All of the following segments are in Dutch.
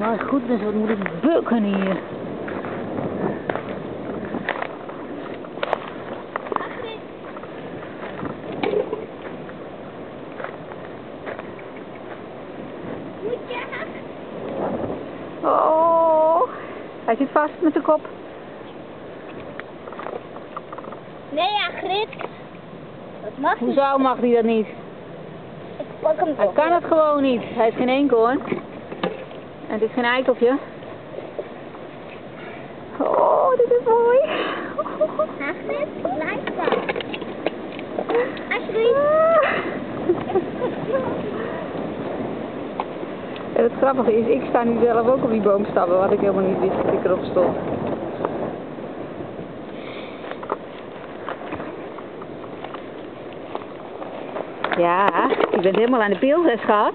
Maar goed, dus wat moet ik bukken hier? Moet je? Oh, hij zit vast met zijn kop. Nee, ja, Grit. Dat mag niet. Hoezo mag hij dat niet? Ik pak hem Hij toch. kan het gewoon niet. Hij is geen eekhoorn. En het is geen eikeltje. Oh, dit is mooi. Blijf daar. Alsjeblieft. En het grappige is, ik sta nu zelf ook op die boomstammen, wat ik helemaal niet wist dat ik erop stond. Ja, je bent helemaal aan de peeltest gehad.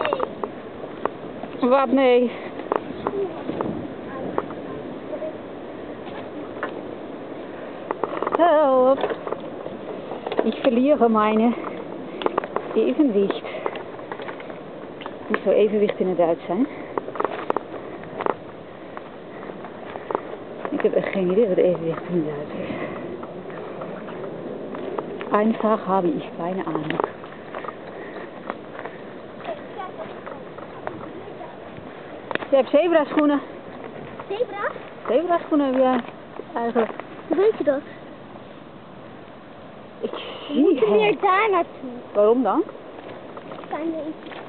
Nee. Wat nee? Help! Ich verliere meine Evenwicht. Niet zo evenwicht in het Duits zijn. Ik heb echt geen idee wat evenwicht in het Duits is. Einfach habe ich keine Ahnung. Hebt zebra schoenen. Zebra? Zebra schoenen heb jij eigenlijk. Hoe weet je dat? Ik zie weer het. daar naartoe. Waarom dan? Er?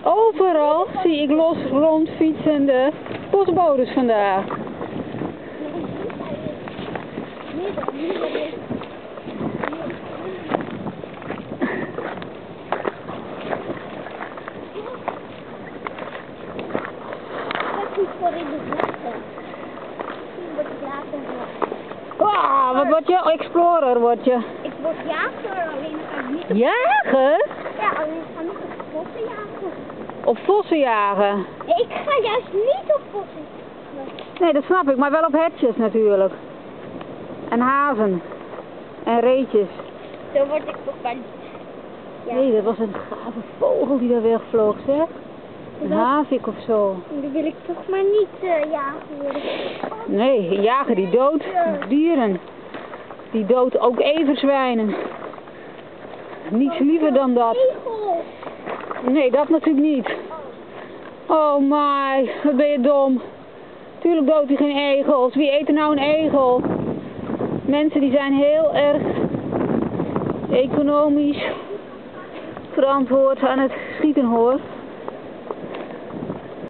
Overal zie ik los rondfietsende postbodes vandaag. Voor in de nog. Ah, wat word je? Explorer word je. Ik word jager, alleen ik ga niet op... Jagen? Ja, alleen ik ga niet op vossen jagen. Op vossen jagen? Nee, ik ga juist niet op vossen Nee, dat snap ik, maar wel op hertjes natuurlijk. En hazen. En reetjes. Zo word ik toch maar niet. Ja. Nee, dat was een gave vogel die daar wegvloog, zeg. Havik of zo. Dan wil ik toch maar niet eh jagen. Nee, een jager die doodt dieren. Die doodt ook everzwijnen. Niets liever dan dat. Egel! Nee, dat natuurlijk niet. Oh my, wat ben je dom. Tuurlijk doodt hij geen egels. Wie eet er nou een egel? Mensen die zijn heel erg economisch verantwoord aan het schieten hoor.